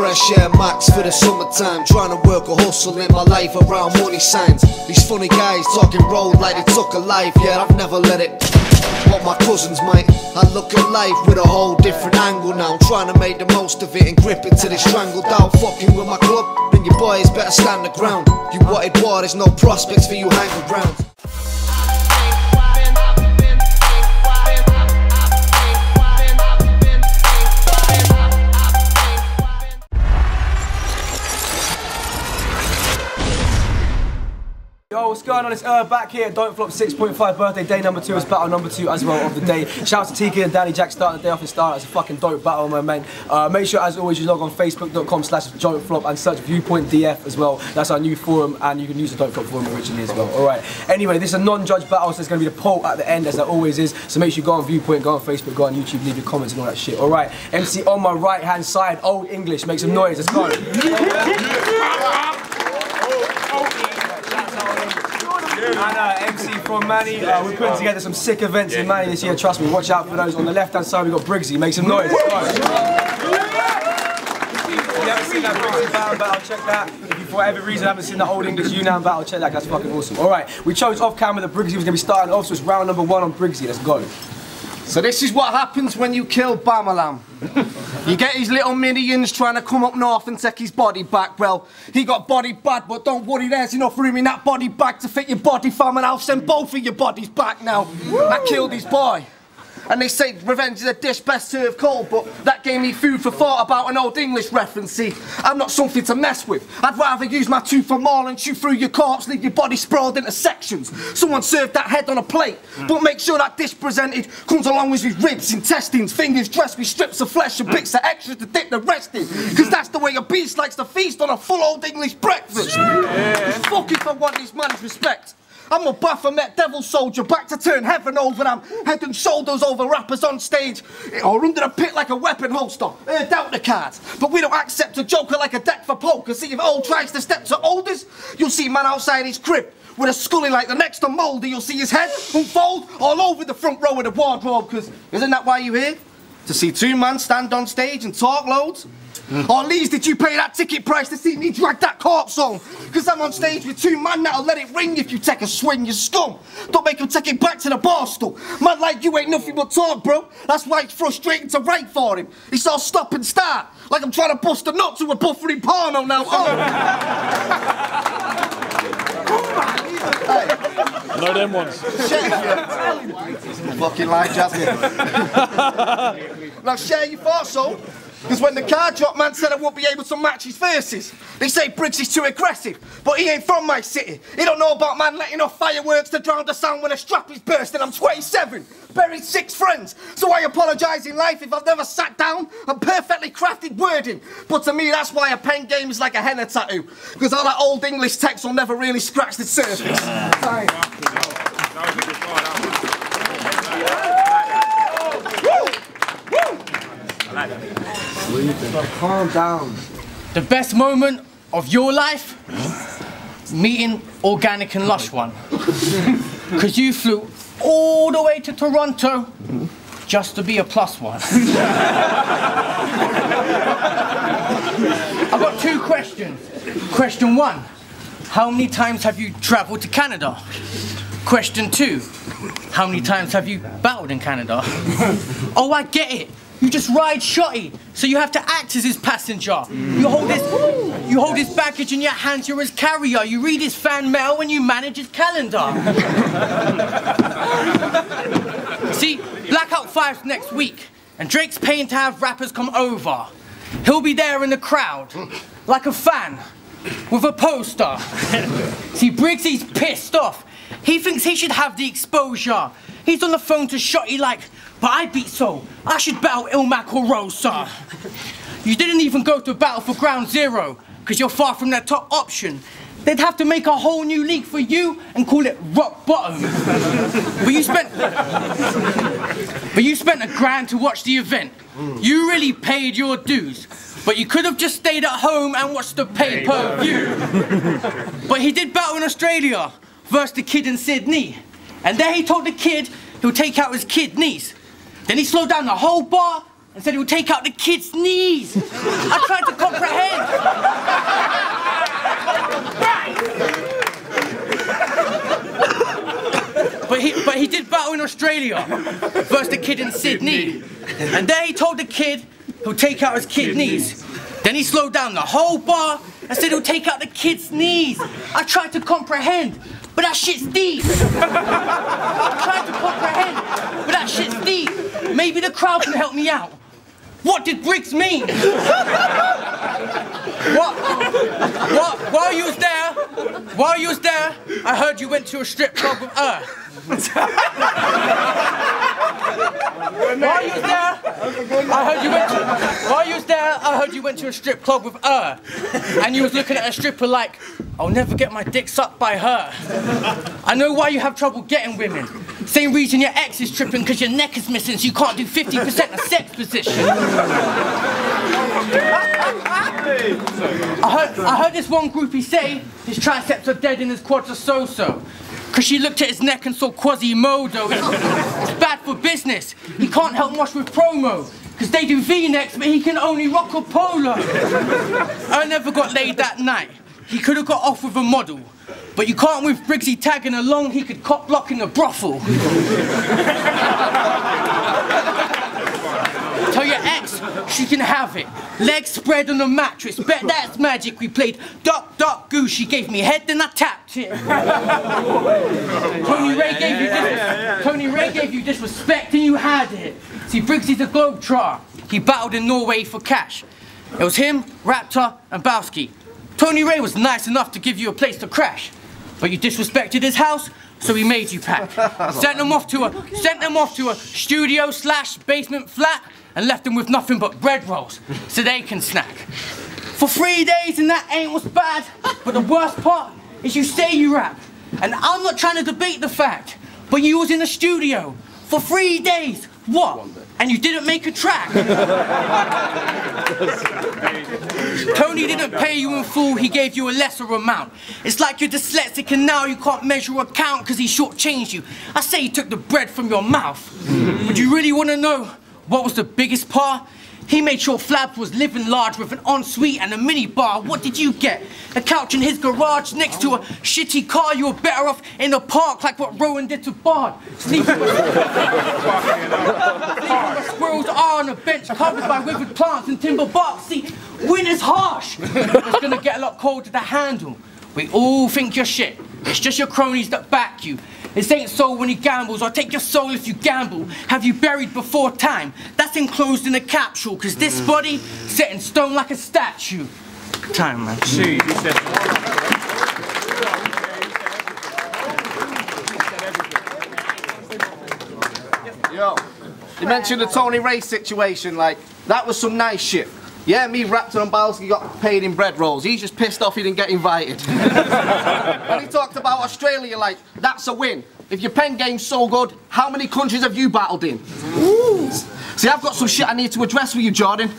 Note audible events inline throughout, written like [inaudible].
fresh air max for the summertime. Trying to work a hustle in my life around money signs. These funny guys talking road like they took a life. Yeah, I've never let it. What my cousins might. I look at life with a whole different angle now. Trying to make the most of it and grip it till it's strangled out. Fucking with my club, then your boys better stand the ground. You wanted war, there's no prospects for you hanging around. Yo, what's going on? It's Er back here. Don't Flop 6.5 birthday day number two is battle number two as well of the day. Shout out to Tiki and Danny Jack starting the day off in style. It's a fucking dope battle, my man. Uh, make sure, as always, you log on facebook.com slash Don't Flop and search Viewpoint DF as well. That's our new forum, and you can use the Don't Flop forum originally as well. Alright. Anyway, this is a non-judge battle, so there's going to be the poll at the end, as there always is. So make sure you go on Viewpoint, go on Facebook, go on YouTube, leave your comments and all that shit. Alright. MC on my right hand side, Olde English. Make some noise. Let's go. [laughs] And uh, MC from Manny, uh, we're putting together some sick events in Manny this year, trust me, watch out for those. On the left hand side we've got Briggzy, make some noise. Let's go. If you haven't seen that Briggzy battle battle, check that. If you for whatever reason haven't seen the Olde English Yunnan battle, check that, that's fucking awesome. Alright, we chose off camera that Briggzy was going to be starting off, so it's round number one on Briggzy, let's go. So this is what happens when you kill Bamalam. you get his little minions trying to come up north and take his body back. Well, he got body bad, but don't worry, there's enough room in that body bag to fit your body, fam, and I'll send both of your bodies back now. I killed his boy. And they say revenge is a dish best served cold, but that gave me food for thought about an old English reference. See, I'm not something to mess with. I'd rather use my tooth for maul and chew through your corpse, leave your body sprawled into sections. Someone served that head on a plate, mm. but make sure that dish presented comes along with his ribs, intestines, fingers dressed with strips of flesh and mm. bits of extra to dip the rest in. Because that's the way a beast likes to feast on a full old English breakfast. Fuck if I want this man's respect. I'm a Baphomet devil soldier, back to turn heaven over. I'm head and shoulders over rappers on stage, or under a pit like a weapon holster. Doubt the cards, but we don't accept a joker like a deck for poker. See if old tries to step to oldest, you'll see man outside his crib. With a scully like the next to Mouldy, you'll see his head unfold all over the front row of the wardrobe. Cause isn't that why you here? To see two men stand on stage and talk loads? Or at least did you pay that ticket price to see me drag that corpse on? Because I'm on stage with two men that'll let it ring if you take a swing, you scum. Don't make them take it back to the bar stool. Man like you ain't nothing but talk, bro. That's why it's frustrating to write for him. It's all stop and start. Like I'm trying to bust a nut to a buffering porno now. Oh. No them ones. Fucking lie, Jasmine. [laughs] now share your thoughts, so. Because when the card drop, man said I won't be able to match his verses. They say Briggs is too aggressive, but he ain't from my city. He don't know about man letting off fireworks to drown the sound when a strap is bursting. I'm 27, buried six friends. So I apologise in life if I've never sat down and perfectly crafted wording. But to me, that's why a pen game is like a henna tattoo. Because all that old English text will never really scratch the surface. Thanks. Calm down. The best moment of your life? Meeting Organik and Lush One. [laughs] Because you flew all the way to Toronto just to be a plus one. [laughs] I've got two questions. Question one How many times have you traveled to Canada? Question two How many times have you battled in Canada? [laughs] oh, I get it. You just ride shotty, so you have to act as his passenger. You hold his, you hold his baggage in your hands. You're his carrier. You read his fan mail and you manage his calendar. [laughs] See, Blackout 5's next week, and Drake's paying to have rappers come over. He'll be there in the crowd, like a fan, with a poster. [laughs] See, Briggzy's pissed off. He thinks he should have the exposure. He's on the phone to Shotty like, but I beat Soul. I should battle Ilmac or Rosa. You didn't even go to battle for Ground Zero, because you're far from their top option. They'd have to make a whole new league for you and call it Rock Bottom. [laughs] but you spent But you spent a grand to watch the event. You really paid your dues. But you could have just stayed at home and watched the pay-per-view. [laughs] but he did battle in Australia versus the kid in Sydney. And there he told the kid he'll take out his kidneys. Then he slowed down the whole bar and said he would take out the kid's knees. I tried to comprehend. But he, but he did battle in Australia versus the kid in Sydney. And there he told the kid he'll take out his kid's knees. Then he slowed down the whole bar and said he'll take out the kid's knees. I tried to comprehend, but that shit's deep. [laughs] I tried to comprehend, but that shit's deep. Maybe the crowd can help me out. What did Briggs mean? [laughs] what? What? While you was there, while you was there, I heard you went to a strip club with her. while you was there, I heard you went to, while you was there, I heard you went to a strip club with her. And you was looking at a stripper like, I'll never get my dick sucked by her. I know why you have trouble getting women. Same reason your ex is tripping because your neck is missing so you can't do 50% of sex position. I heard, I heard this one groupie say his triceps are dead and his quads are so-so. Cause she looked at his neck and saw Quasimodo. It's, it's bad for business. He can't help much with promo. Cause they do V-necks, but he can only rock a polo. I never got laid that night. He could have got off with a model. But you can't with Briggzy tagging along, he could cop block in a brothel. [laughs] Tell your ex she can have it. Legs spread on the mattress. Bet that's magic. We played duck, duck, goose. She gave me head, then I tapped it. [laughs] Tony Ray gave you dis- Tony Ray gave you disrespect, and you had it. See, Briggs is a globetrotter. He battled in Norway for cash. It was him, Raptor, and Bowski. Tony Ray was nice enough to give you a place to crash, but you disrespected his house, so he made you pack. [laughs] sent them off to a sent them off to a studio slash basement flat and left them with nothing but bread rolls so they can snack. For three days and that ain't what's bad, but the worst part is you say you rap. And I'm not trying to debate the fact, but you was in the studio for three days. What? And you didn't make a track. Tony didn't pay you in full, he gave you a lesser amount. It's like you're dyslexic and now you can't measure a count because he shortchanged you. I say he took the bread from your mouth. Would you really want to know what was the biggest part? He made sure Flab was living large with an ensuite and a mini bar. What did you get? A couch in his garage next to a shitty car. You were better off in the park like what Rowan did to Bard. [laughs] Sleeping with squirrels are on a bench covered by withered plants and timber bark. See, winter's harsh. It's gonna get a lot colder to handle. We all think you're shit. It's just your cronies that back you. This ain't so when he gambles, or take your soul if you gamble. Have you buried before time? That's enclosed in a capsule, cause this mm. body set in stone like a statue. Time, man. See, he said. Yo, you mentioned the Tony Ray situation, like, that was some nice shit. Yeah, me, Raptor and Balski got paid in bread rolls. He's just pissed off he didn't get invited. [laughs] when he talked about Australia, like, that's a win. If your pen game's so good, how many countries have you battled in? See, I've got some shit I need to address with you, Jordan.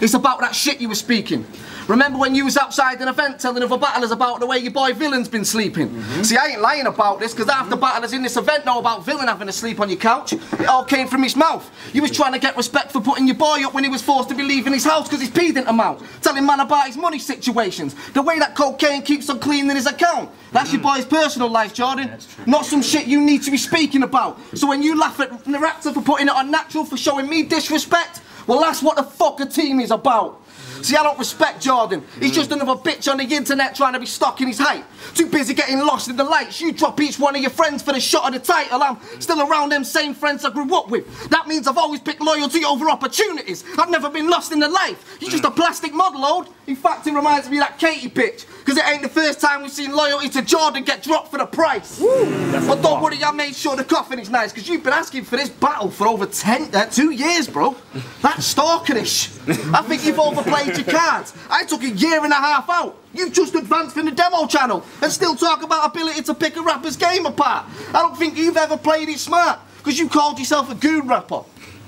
It's about that shit you were speaking. Remember when you was outside an event telling other battlers about the way your boy Villain's been sleeping? Mm-hmm. See, I ain't lying about this, because half the battlers in this event know about Villain having to sleep on your couch. It all came from his mouth. You was trying to get respect for putting your boy up when he was forced to be leaving his house because he's peed in him out. Telling man about his money situations. The way that cocaine keeps on cleaning his account. That's your mm. boy's personal life, Jordan. Not some shit you need to be speaking about. So when you laugh at the Raptor for putting it on natural for showing me disrespect, well that's what the fuck a team is about. See, I don't respect Jordan. He's just another bitch on the internet trying to be stuck in his height. Too busy getting lost in the lights. You drop each one of your friends for the shot of the title. I'm still around them same friends I grew up with. That means I've always picked loyalty over opportunities. I've never been lost in the life. You're just a plastic model, old. In fact, it reminds me of that Katie bitch. Because it ain't the first time we've seen loyalty to Jordan get dropped for the price. but don't worry, I made sure the coffin is nice. Because you've been asking for this battle for over 10, uh, two years, bro. That's stalkerish. I think you've overplayed your cards. I took a year and a half out. You've just advanced from the demo channel and still talk about ability to pick a rapper's game apart. I don't think you've ever played it smart because you called yourself a goon rapper.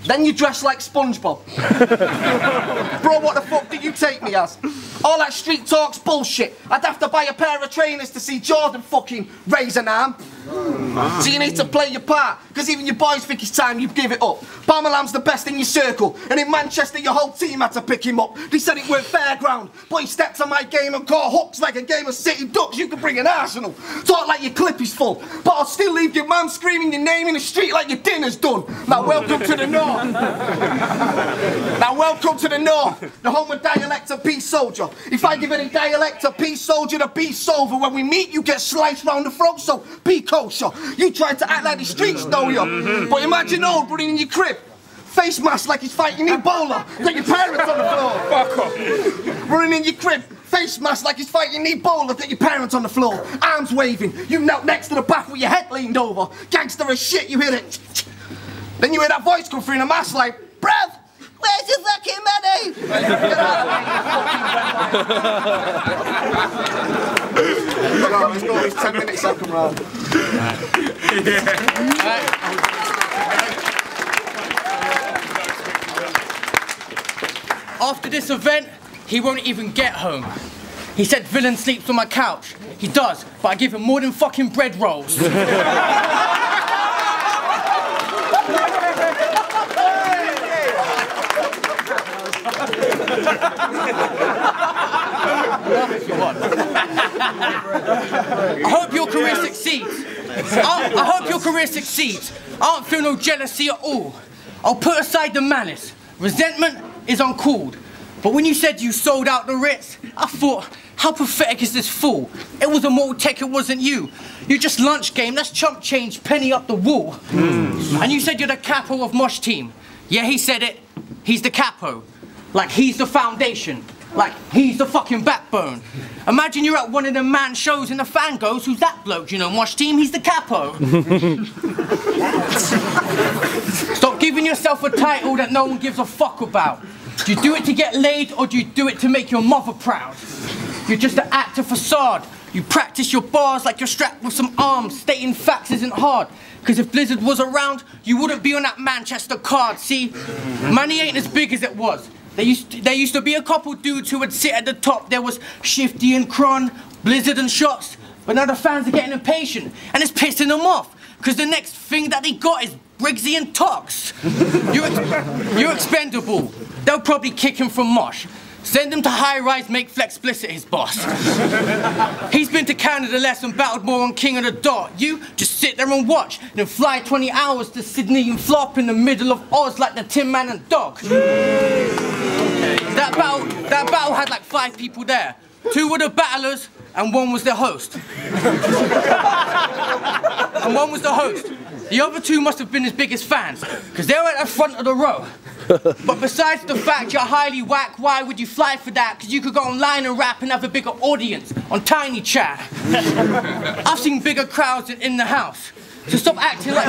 Then you dress like SpongeBob. [laughs] Bro, what the fuck did you take me as? All that street talk's bullshit. I'd have to buy a pair of trainers to see Jordan fucking raise an arm. Ah. So you need to play your part, because even your boys think it's time you give it up. Bamalam's the best in your circle, and in Manchester your whole team had to pick him up. They said it weren't fair ground, but he stepped on my game and caught hooks like a game of City Ducks. You could bring an Arsenal. Talk like your clip is full, but I'll still leave your mum screaming your name in the street like your dinner's done. Now welcome to the North. now welcome to the North, the home of dialect of peace soldier. If I give any dialect of peace soldier the peace over, when we meet you get sliced round the throat, so be kosher. You tried to act like the streets know you, but imagine old running in your crib. Face mask like he's fighting Ebola. Got your parents on the floor. Fuck off. Running in your crib. Face mask like he's fighting Ebola. Got your parents on the floor. Arms waving. You knelt next to the bath with your head leaned over. Gangster as shit, you hear it. Then you hear that voice come through in a mask like, Bruv, where's your fucking money? Get out of here. Come on, let's go. It's 10 minutes second round. After this event, he won't even get home. He said villain sleeps on my couch. He does, but I give him more than fucking bread rolls. [laughs] I hope your career succeeds. I, I hope your career succeeds. I don't feel no jealousy at all. I'll put aside the malice. Resentment is uncalled. But when you said you sold out the Ritz, I thought, how pathetic is this fool? It was a Mortal Tech, it wasn't you. You just lunch game, that's chump change, penny up the wall. And you said you're the capo of Mosh Team. Yeah, he said it. He's the capo. Like he's the foundation. Like he's the fucking backbone. Imagine you're at one of the man shows and the fan goes, who's that bloke? You know, Mosh Team, he's the capo. [laughs] Stop giving yourself a title that no one gives a fuck about. Do you do it to get laid or do you do it to make your mother proud? You're just an actor facade. You practice your bars like you're strapped with some arms. Stating facts isn't hard. Because if Blizzard was around, you wouldn't be on that Manchester card. See, money ain't as big as it was. There used, to, there used to be a couple dudes who would sit at the top. There was Shifty and Kron, Blizzard and Shots. But now the fans are getting impatient and it's pissing them off. Because the next thing that they got is Briggzy and Tox. [laughs] You're, ex- you're expendable. They'll probably kick him from Mosh. Send him to high rise, make Flex Explicit his boss. [laughs] He's been to Canada less and battled more on King of the Dot. You just sit there and watch, then fly 20 hours to Sydney and flop in the middle of Oz like the Tin Man and Dog. [laughs] That battle, that battle had like five people there. Two were the battlers, and one was the host. [laughs] and one was the host. The other two must have been his biggest fans, because they were at the front of the row. [laughs] But besides the fact you're highly whack, why would you fly for that? Because you could go online and rap and have a bigger audience on Tiny Chat. [laughs] I've seen bigger crowds than in the house. So stop acting like.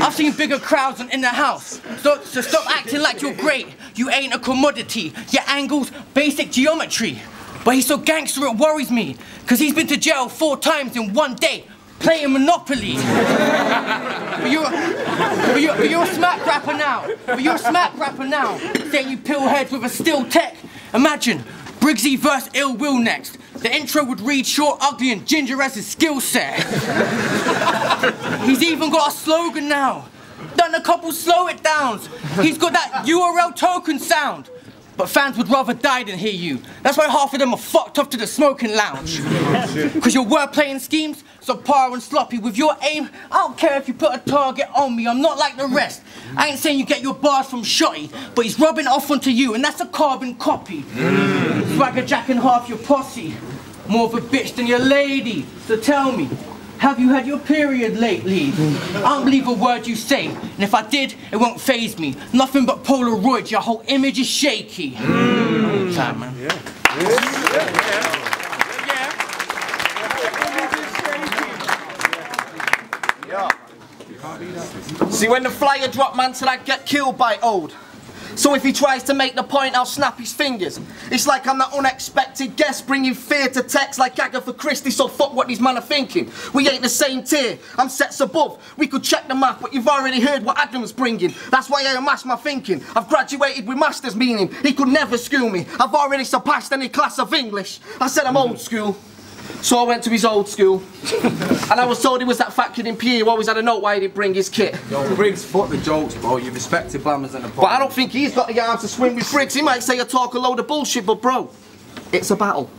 I've seen bigger crowds than in the house. So, so stop acting like you're great. You ain't a commodity. Your angles, basic geometry. But he's so gangster it worries me. Cause he's been to jail four times in one day playing Monopoly. but, you're, but, you're, but you're a smack rapper now. But you're a smack rapper now. Saying you pill heads with a steel tech. Imagine Briggzy versus Ill Will next. The intro would read short, ugly, and ginger as his skill set. [laughs] He's even got a slogan now. Done a couple slow it downs. He's got that URL token sound. But fans would rather die than hear you. That's why half of them are fucked off to the smoking lounge. [laughs] Because your wordplay and schemes, subpar and sloppy. With your aim, I don't care if you put a target on me. I'm not like the rest. I ain't saying you get your bars from Shotty, but he's rubbing off onto you, and that's a carbon copy. Mm. Swagger jacking half your posse. More of a bitch than your lady. So tell me, have you had your period lately? I don't believe a word you say, and if I did, it won't phase me. Nothing but Polaroid, your whole image is shaky. Mm. Mm. Time, man. See, when the flyer drop, man, till I get killed by old. So if he tries to make the point, I'll snap his fingers. It's like I'm that unexpected guest bringing fear to text like Agatha Christie, so fuck what these men are thinking. We ain't the same tier, I'm sets above. We could check the math, but you've already heard what Adam's bringing. That's why I amass my thinking. I've graduated with master's meaning. He could never school me. I've already surpassed any class of English. I said I'm old school. So I went to his old school, and I was told he was that fat kid in PE who always had a note why he didn't bring his kit. Yo, Briggs, fuck the jokes, bro. You respected Blammers and the But I don't think he's got the arms to swing with Briggs. He might say I talk a load of bullshit, but bro, it's a battle.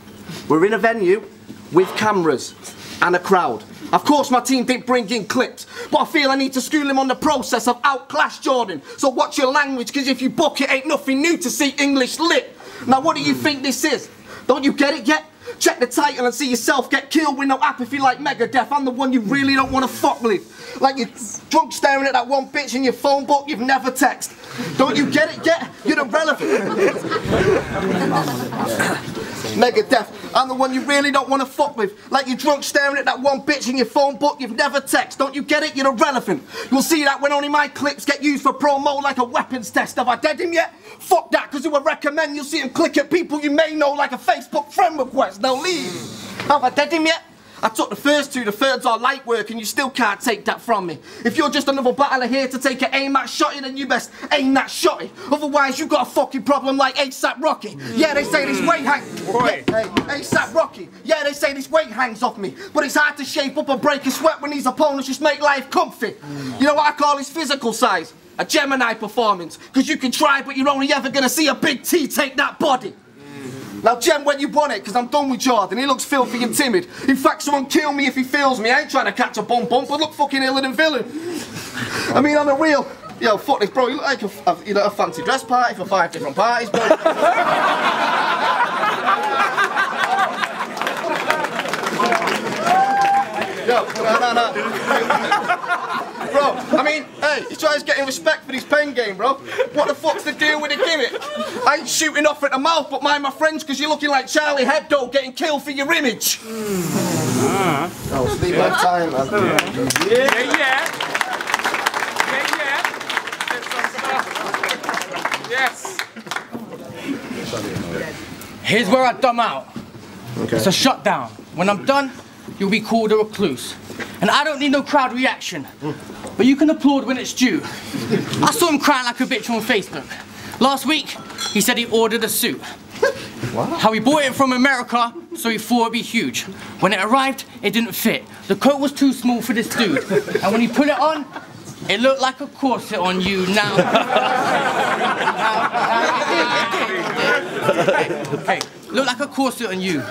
We're in a venue with cameras and a crowd. Of course, my team didn't bring in clips, but I feel I need to school him on the process of outclass Jordan. So watch your language, because if you book it, ain't nothing new to see English lit. Now, what do you think this is? Don't you get it yet? Check the title and see yourself get killed with no apathy like Megadeth. I'm the one you really don't want to fuck with. Like you're drunk staring at that one bitch in your phone book you've never texted. Don't you get it yet? You're irrelevant. Megadeth. I'm the one you really don't want to fuck with. Like you're drunk staring at that one bitch in your phone book you've never text. Don't you get it? You're irrelevant. You'll see that when only my clips get used for promo like a weapons test. Have I dead him yet? Fuck that, because it would recommend you'll see him click at people you may know like a Facebook friend request. Now leave. Have I dead him yet? I took the first two, the third's all light work, and you still can't take that from me. If you're just another battler here to take an aim at shotty, then you best aim that shotty. Otherwise, you got a fucking problem like ASAP Rocky. Yeah, they say this weight hangs. Yeah, hey, ASAP Rocky. Yeah, they say this weight hangs off me, but it's hard to shape up and break a sweat when these opponents just make life comfy. You know what I call his physical size? A Gemini performance. Because you can try, but you're only ever gonna see a big T take that body. Now, Jem, when you want it, because I'm done with Jordan. He looks filthy and timid. In fact, someone kill me if he feels me. I ain't trying to catch a bump bump, but look fucking iller than villain. I mean, on a real. Yo, fuck this, bro. You look like a, a, you know, a fancy dress party for five different parties, bro. [laughs] Yo, no, no, no. Bro, I mean, hey, he tries getting respect for his pen game, bro. What the fuck's the deal with the gimmick? I ain't shooting off at the mouth, but mind my friends, because you're looking like Charlie Hebdo getting killed for your image. Oh, sleep like time, man. Yeah, yeah. Yeah, yeah. There's some stuff. Yes. Here's where I dumb out. It's a shutdown. When I'm done, you'll be called a recluse. And I don't need no crowd reaction. But you can applaud when it's due. I saw him crying like a bitch on Facebook. Last week, he said he ordered a suit. How he bought it from America, so he thought it'd be huge. When it arrived, it didn't fit. The coat was too small for this dude. And when he put it on, it looked like a corset on you now. now, now looked like a corset on you.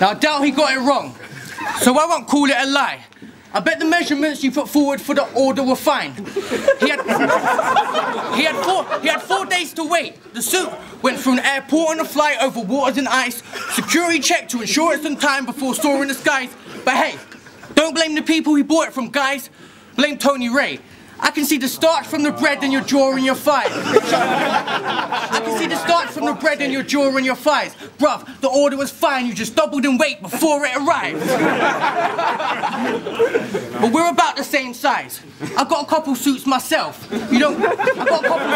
Now I doubt he got it wrong, so I won't call it a lie. I bet the measurements you put forward for the order were fine. He had, he had four he had four days to wait. The suit went through an airport on a flight over waters and ice, security check to ensure it's on time before soaring the skies. But hey, don't blame the people he bought it from, guys. Blame Tony Ray. I can see the starch from the bread in your jaw and your thighs. I see the starch from the bread in your jaw and your thighs. Bruv, the order was fine, you just doubled in weight before it arrived. but we're about the same size. I've got a couple suits myself. You don't. I've got a couple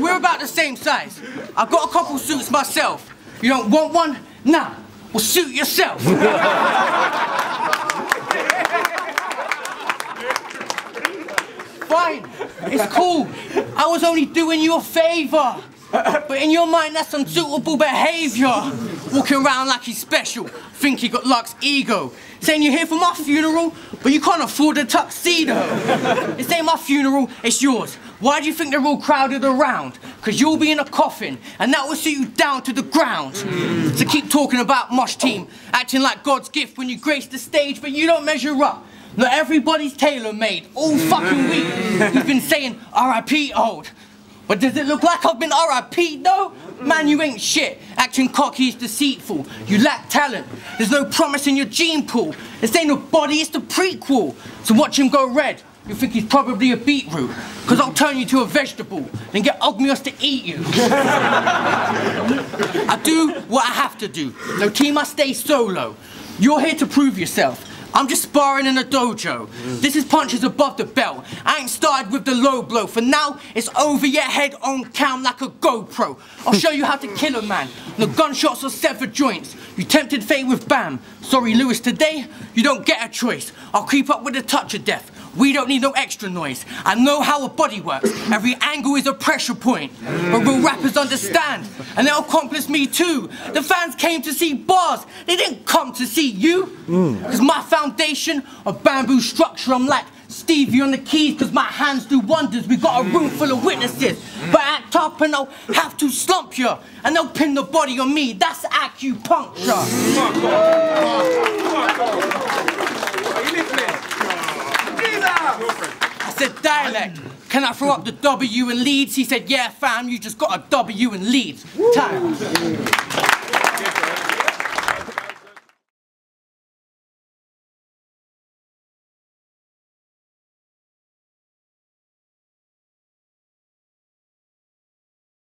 we're about the same size. I've got a couple suits myself. You don't want one? Nah. Well, suit yourself. [laughs] Fine, it's cool. I was only doing you a favor. But in your mind, that's unsuitable behavior. Walking around like he's special, think he got Lux ego. Saying you're here for my funeral, but you can't afford a tuxedo. This ain't my funeral, it's yours. Why do you think they're all crowded around? Because you'll be in a coffin, and that will sit you down to the ground. So keep talking about Mosh Team, acting like God's gift when you grace the stage, but you don't measure up. Not everybody's tailor-made all mm. fucking week. You've been saying R.I.P. old. But does it look like I've been RIP though? Man, you ain't shit. Acting cocky is deceitful. You lack talent. There's no promise in your gene pool. This ain't a body, it's the prequel. So watch him go red. You think he's probably a beetroot. Cause I'll turn you to a vegetable, then get Ogmios to eat you. [laughs] I do what I have to do. No team, I stay solo. You're here to prove yourself. I'm just sparring in a dojo. This is punches above the belt. I ain't started with the low blow. For now, it's over your head on cam like a GoPro. I'll show you how to kill a man. The gunshots will sever joints. You tempted fate with BAM. Sorry, Lewis, today you don't get a choice. I'll creep up with a touch of death. We don't need no extra noise. I know how a body works. Every angle is a pressure point. But real rappers understand, and they'll accomplish me too. The fans came to see bars. They didn't come to see you. Cause my foundation, a bamboo structure, I'm like Stevie on the keys, cause my hands do wonders. We got a room full of witnesses. But act up and they'll have to slump you. And they'll pin the body on me. That's acupuncture. I said, dialect. Can I throw up the W in Leeds? He said, yeah, fam, you just got a W in Leeds. Time.